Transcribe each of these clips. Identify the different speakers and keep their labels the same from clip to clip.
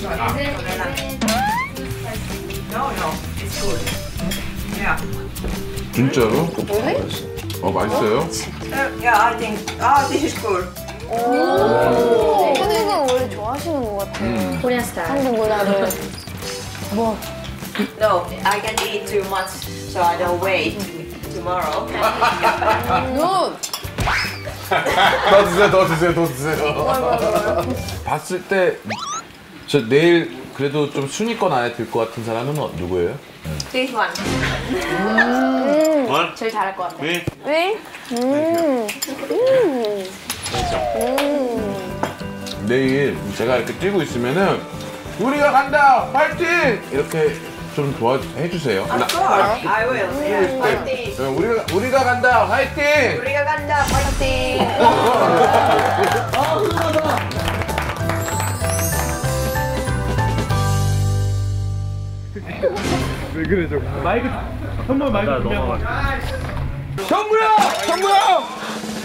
Speaker 1: No, no, it's good. Yeah.
Speaker 2: 진짜로? 어 맛있어요?
Speaker 1: Uh, yeah, I think. Ah, this is good.
Speaker 3: 한국은 원래 좋아하시는 것 같아요.
Speaker 4: 코리안 스타일.
Speaker 3: 한국 문화를.
Speaker 1: No, I can eat too much, so I don't wait tomorrow.
Speaker 3: 굿!
Speaker 2: 더 드세요, 더 드세요, 더 드세요. 봤을 때 저 내일 그래도 좀 순위권 안에 들 것 같은 사람은 어- 누구예요?
Speaker 1: this one.
Speaker 4: 제일 잘할 것 같아.
Speaker 3: 왜? 음.
Speaker 2: 내일 제가 이렇게 뛰고 있으면은 우리가 간다, 파이팅! 이렇게 좀 도와해 주세요.
Speaker 1: Of course, I will. Yeah. 파이팅.
Speaker 2: 우리가 우리가 간다, 파이팅!
Speaker 1: 우리가 간다, 파이팅.
Speaker 2: 형무야! 형무야!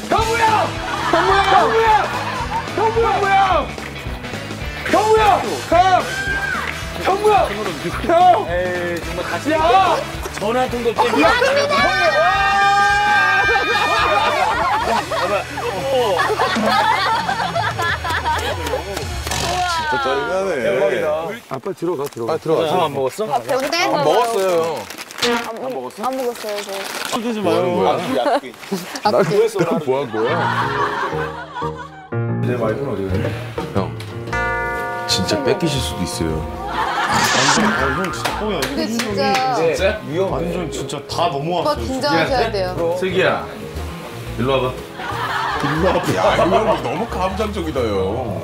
Speaker 2: 형무야! 형무야! 형무야! 형무야! 형무야! 형! 형무야! 형! 에이 정말 같이 야! 전화 한 통도 때문에 짜증나네. 아빠 들어가 들어가. 아 들어가. 형안 먹었어?
Speaker 3: 배운데?
Speaker 2: 먹었어요.
Speaker 3: 안 먹었어요, 저.
Speaker 2: 뭐 하는 거야? 나 뭐했어? 뭐한 거야?
Speaker 5: 내 와이프는 어디 갔냐?
Speaker 2: 형, 진짜 뺏기실 수도 있어요.
Speaker 5: 형 진짜 뻥이야.
Speaker 3: 근데 진짜
Speaker 2: 진짜? 위험해.
Speaker 5: 완전 진짜 다
Speaker 3: 오빠
Speaker 5: 넘어왔어.
Speaker 3: 긴장하셔야 돼요.
Speaker 2: 슬기야, 일로 와봐. 야, 이거 너무 감정적이다, 요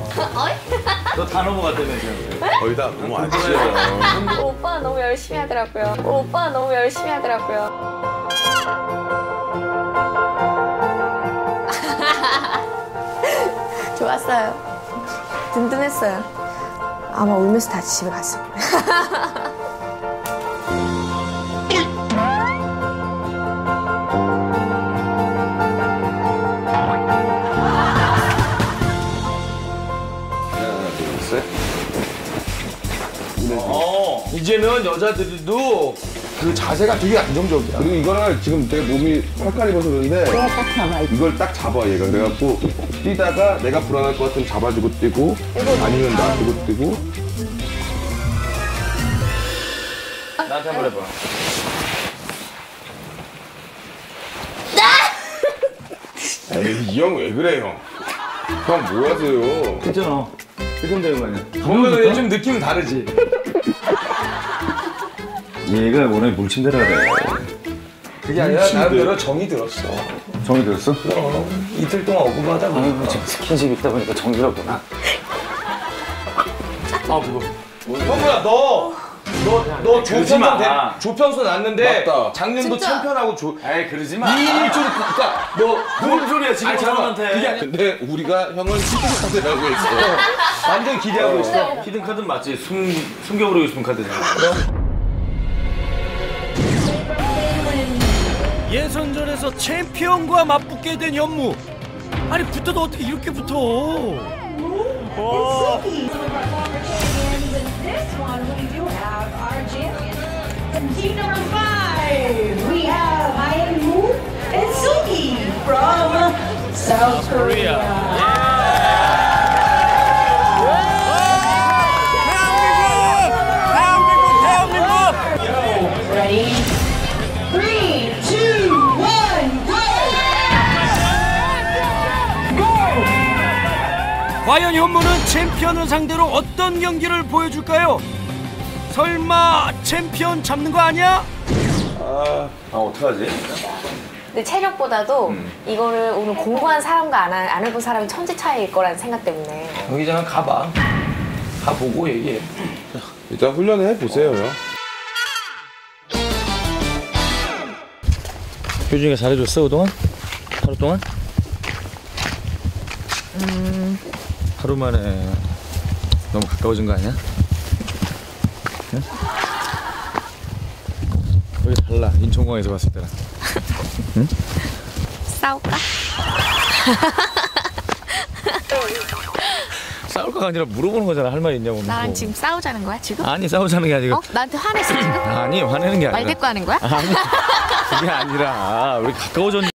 Speaker 5: 너다 넘어갔다며 지금.
Speaker 2: 거의 다 너무 안 치여요.
Speaker 3: 오빠 너무 열심히 하더라고요. 오빠 너무 열심히 하더라고요. 좋았어요. 든든했어요. 아마 울면서 다시 집에 갔을 거예요.
Speaker 6: 이제는 여자들도 그 자세가 되게 안정적이야.
Speaker 2: 그리고 이거를 지금 내 몸이 팔팔 입어서 그런데 이걸 딱 잡아 얘가 그래갖고 뛰다가 내가 불안할 것 같으면 잡아주고 뛰고 아니면 놔두고 뛰고
Speaker 6: 나한테 한번 해봐.
Speaker 2: 에이 이 형 왜 그래 형? 형 뭐 하세요?
Speaker 5: 했잖아. 해금 되는 거 아니야?
Speaker 6: 뭔가 요즘 느낌은 다르지.
Speaker 5: 얘가 원래 물침대라 그래.
Speaker 6: 그게 아니라 나름대로 정이 들었어.
Speaker 5: 정이 들었어?
Speaker 6: 이틀 동안 억울하다 보니까.
Speaker 5: 아이고 지금 스킨십 있다 보니까 정들었구나.
Speaker 6: 아 그거. 형구야 너. 너, 너
Speaker 5: 그러지 마.
Speaker 6: 조편선, 조편선 났는데
Speaker 2: 맞다.
Speaker 6: 작년도
Speaker 3: 진짜?
Speaker 6: 챔피언하고 조,
Speaker 5: 에이 그러지 마.
Speaker 6: 2인 1조로 그니까
Speaker 5: 너뭔 소리야 지금
Speaker 6: 아니, 잠깐만.
Speaker 5: 사람한테.
Speaker 6: 그게 아니라
Speaker 2: 근데 우리가 형을 히트카드라고 했어.
Speaker 6: 완전 기대하고 있어.
Speaker 5: 히든 카드는 맞지? 숨 숨겨버리고 싶은 카드잖아.
Speaker 7: 예선전에서 챔피언과 맞붙게 된 연무. 아니 붙어도 어떻게 이렇게 붙어?
Speaker 8: Team number five,
Speaker 7: 과연 현무는 챔피언을 상대로 어떤 경기를 보여줄까요? 설마 챔피언 잡는 거 아니야?
Speaker 5: 아 어떡하지?
Speaker 3: 근데 체력보다도 이거를 오늘 공부한 사람과 안, 하- 안 해본 사람이 천지 차이일 거라는 생각 때문에
Speaker 6: 경기장은 가봐. 가보고 얘기해.
Speaker 2: 일단 훈련을 해보세요 형.
Speaker 5: 효준이가 잘해줬어 그동안? 하루 동안? 하루 만에 너무 가까워진 거 아니야? 응? 여기 달라 인천공항에서 봤을 때랑
Speaker 3: 싸울까?
Speaker 5: 싸울 거가 아니라 물어보는 거잖아. 할 말 있냐고.
Speaker 3: 나랑
Speaker 5: 뭐.
Speaker 3: 지금 싸우자는 거야 지금?
Speaker 5: 아니 싸우자는 게 아니고.
Speaker 3: 어? 나한테 화냈어 지금?
Speaker 5: 아니 화내는 게 아니라.
Speaker 3: 말 대꾸 하는 거야?
Speaker 5: 아니 그게 아니라 우리 가까워졌.